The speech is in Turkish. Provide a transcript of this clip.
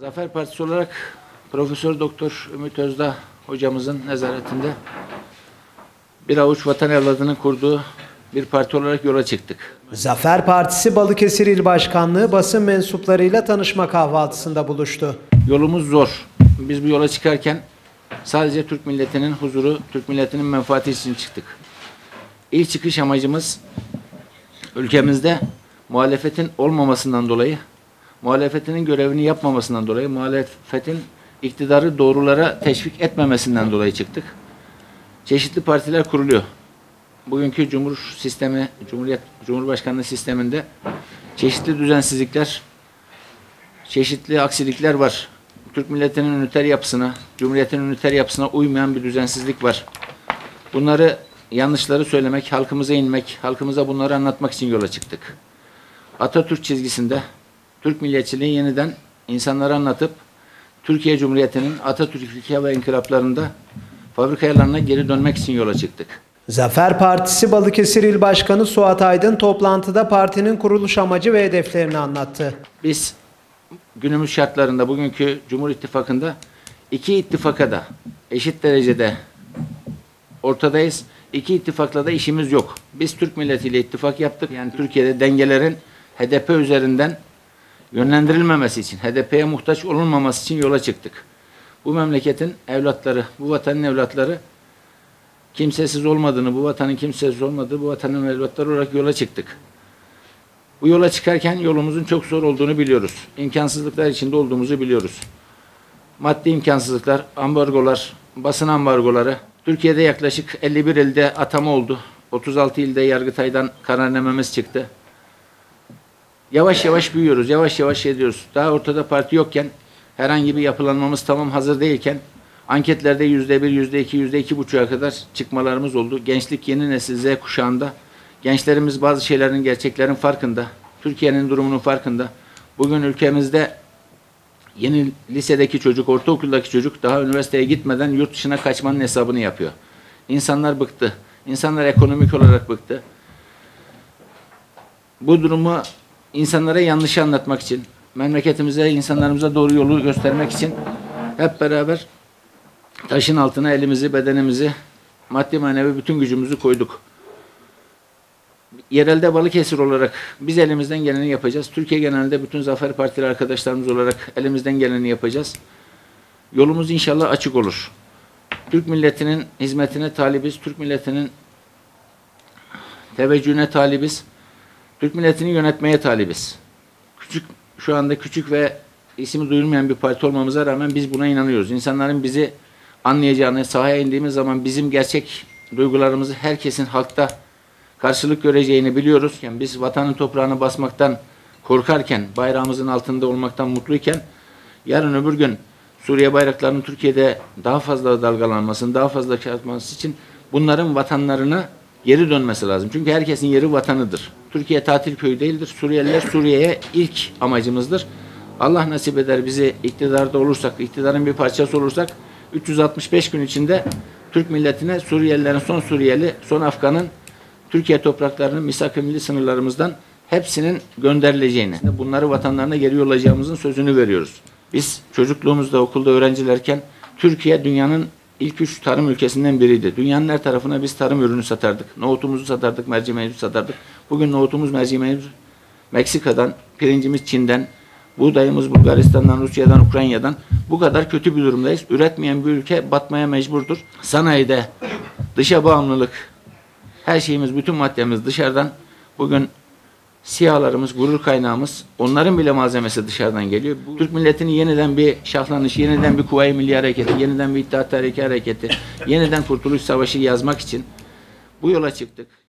Zafer Partisi olarak Profesör Doktor Ümit Özdağ hocamızın nezaretinde bir avuç vatan evladının kurduğu bir parti olarak yola çıktık. Zafer Partisi Balıkesir İl Başkanlığı basın mensuplarıyla tanışma kahvaltısında buluştu. Yolumuz zor. Biz bu yola çıkarken sadece Türk milletinin huzuru, Türk milletinin menfaati için çıktık. İlk çıkış amacımız ülkemizde muhalefetin olmamasından dolayı, muhalefetinin görevini yapmamasından dolayı, muhalefetin iktidarı doğrulara teşvik etmemesinden dolayı çıktık. Çeşitli partiler kuruluyor. Bugünkü Cumhur sistemi, Cumhuriyet Cumhurbaşkanlığı sisteminde çeşitli düzensizlikler, çeşitli aksilikler var. Türk milletinin üniter yapısına, Cumhuriyet'in üniter yapısına uymayan bir düzensizlik var. Bunları yanlışları söylemek, halkımıza inmek, halkımıza bunları anlatmak için yola çıktık. Atatürk çizgisinde Türk milliyetçiliği yeniden insanlara anlatıp Türkiye Cumhuriyeti'nin Atatürk ilke ve inkılaplarında fabrika ayarlarına geri dönmek için yola çıktık. Zafer Partisi Balıkesir İl Başkanı Suat Aydın toplantıda partinin kuruluş amacı ve hedeflerini anlattı. Biz günümüz şartlarında bugünkü Cumhur İttifakı'nda iki ittifaka da eşit derecede ortadayız. İki ittifakla da işimiz yok. Biz Türk milletiyle ittifak yaptık. Yani Türkiye'de dengelerin HDP üzerinden yönlendirilmemesi için, HDP'ye muhtaç olunmaması için yola çıktık. Bu memleketin evlatları, bu vatanın evlatları kimsesiz olmadığını, bu vatanın kimsesiz olmadığı, bu vatanın evlatları olarak yola çıktık. Bu yola çıkarken yolumuzun çok zor olduğunu biliyoruz. İmkansızlıklar içinde olduğumuzu biliyoruz. Maddi imkansızlıklar, ambargolar, basın ambargoları. Türkiye'de yaklaşık 51 ilde atama oldu. 36 ilde Yargıtay'dan kararnamemiz çıktı. Yavaş yavaş büyüyoruz, yavaş yavaş ediyoruz. Daha ortada parti yokken, herhangi bir yapılanmamız tamam hazır değilken, anketlerde yüzde bir, yüzde iki, yüzde iki buçuğa kadar çıkmalarımız oldu. Gençlik yeni nesil Z kuşağında. Gençlerimiz bazı şeylerin, gerçeklerin farkında. Türkiye'nin durumunun farkında. Bugün ülkemizde yeni lisedeki çocuk, ortaokuldaki çocuk daha üniversiteye gitmeden yurt dışına kaçmanın hesabını yapıyor. İnsanlar bıktı. İnsanlar ekonomik olarak bıktı. Bu durumu insanlara yanlış anlatmak için, memleketimize, insanlarımıza doğru yolu göstermek için hep beraber taşın altına elimizi, bedenimizi, maddi manevi bütün gücümüzü koyduk. Yerelde Balıkesir olarak biz elimizden geleni yapacağız. Türkiye genelinde bütün Zafer Partili arkadaşlarımız olarak elimizden geleni yapacağız. Yolumuz inşallah açık olur. Türk milletinin hizmetine talibiz. Türk milletinin teveccühüne talibiz. Türk milletini yönetmeye talibiz. Küçük şu anda küçük ve ismi duyulmayan bir parti olmamıza rağmen biz buna inanıyoruz. İnsanların bizi anlayacağını, sahaya indiğimiz zaman bizim gerçek duygularımızı herkesin halkta karşılık göreceğini biliyoruz. Yani biz vatanın toprağını basmaktan korkarken, bayrağımızın altında olmaktan mutluyken yarın öbür gün Suriye bayraklarının Türkiye'de daha fazla dalgalanmasını, daha fazla çarpması için bunların vatanlarına geri dönmesi lazım. Çünkü herkesin yeri vatanıdır. Türkiye tatil köyü değildir. Suriyeliler Suriye'ye ilk amacımızdır. Allah nasip eder bizi iktidarda olursak, iktidarın bir parçası olursak 365 gün içinde Türk milletine Suriyelilerin son Suriyeli, son Afgan'ın Türkiye topraklarının misak-ı milli sınırlarımızdan hepsinin gönderileceğini, bunları vatanlarına geri yollayacağımızın sözünü veriyoruz. Biz çocukluğumuzda okulda öğrencilerken Türkiye dünyanın ilk üç tarım ülkesinden biriydi. Dünyanın her tarafına biz tarım ürünü satardık. Nohutumuzu satardık, mercimeğimizi satardık. Bugün nohutumuz, mercimeğimiz Meksika'dan, pirincimiz Çin'den, buğdayımız Bulgaristan'dan, Rusya'dan, Ukrayna'dan bu kadar kötü bir durumdayız. Üretmeyen bir ülke batmaya mecburdur. Sanayide dışa bağımlılık, her şeyimiz, bütün maddemiz dışarıdan. Bugün siyahlarımız, gurur kaynağımız, onların bile malzemesi dışarıdan geliyor. Bu, Türk milletinin yeniden bir şahlanış, yeniden bir Kuvayi Milli Hareketi, yeniden bir İttihat Tarihi Hareketi, yeniden Kurtuluş Savaşı yazmak için bu yola çıktık.